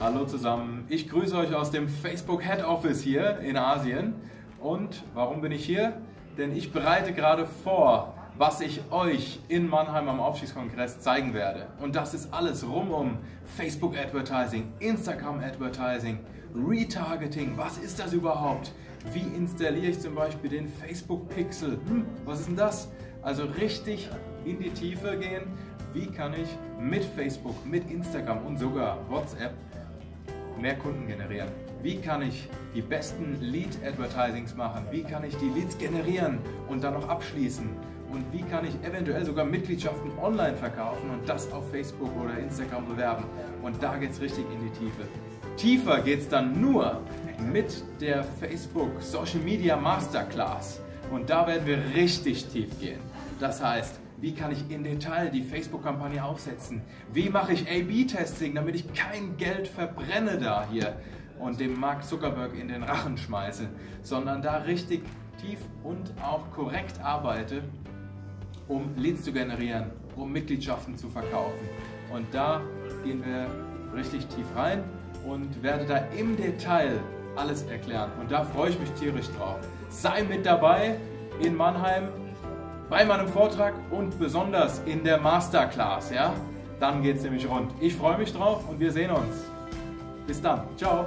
Hallo zusammen, ich grüße euch aus dem Facebook Head Office hier in Asien. Und warum bin ich hier? Denn ich bereite gerade vor, was ich euch in Mannheim am Aufstiegskongress zeigen werde. Und das ist alles rum um Facebook Advertising, Instagram Advertising, Retargeting. Was ist das überhaupt? Wie installiere ich zum Beispiel den Facebook Pixel? Hm, was ist denn das? Also richtig in die Tiefe gehen. Wie kann ich mit Facebook, mit Instagram und sogar WhatsApp mehr Kunden generieren? Wie kann ich die besten Lead-Advertisings machen? Wie kann ich die Leads generieren und dann noch abschließen? Und wie kann ich eventuell sogar Mitgliedschaften online verkaufen und das auf Facebook oder Instagram bewerben? Und da geht es richtig in die Tiefe. Tiefer geht es dann nur mit der Facebook Social Media Masterclass. Und da werden wir richtig tief gehen. Das heißt, wie kann ich in Detail die Facebook-Kampagne aufsetzen? Wie mache ich A-B-Testing, damit ich kein Geld verbrenne da hier und dem Mark Zuckerberg in den Rachen schmeiße, sondern da richtig tief und auch korrekt arbeite, um Leads zu generieren, um Mitgliedschaften zu verkaufen. Und da gehen wir richtig tief rein und werde da im Detail alles erklären. Und da freue ich mich tierisch drauf. Sei mit dabei in Mannheim bei meinem Vortrag und besonders in der Masterclass. Ja? Dann geht es nämlich rund. Ich freue mich drauf und wir sehen uns. Bis dann. Ciao.